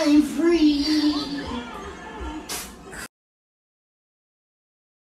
I'm free.